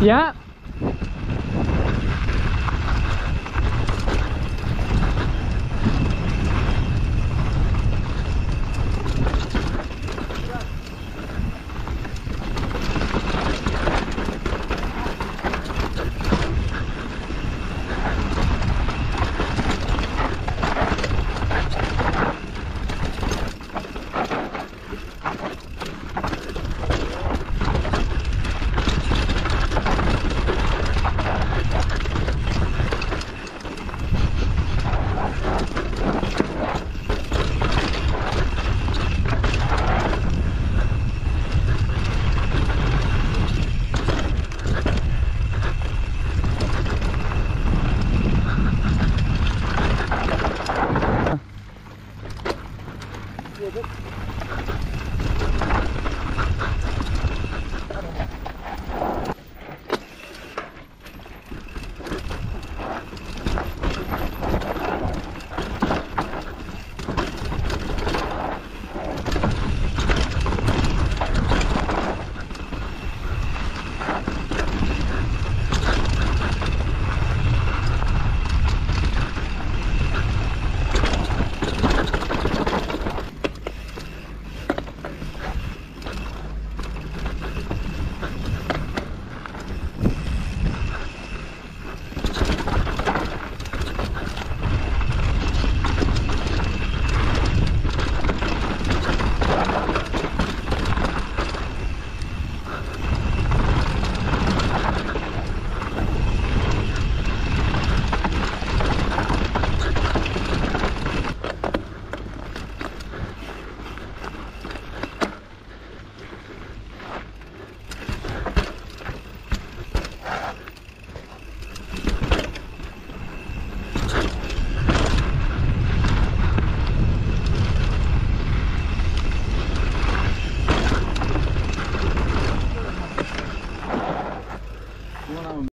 Yeah. is it?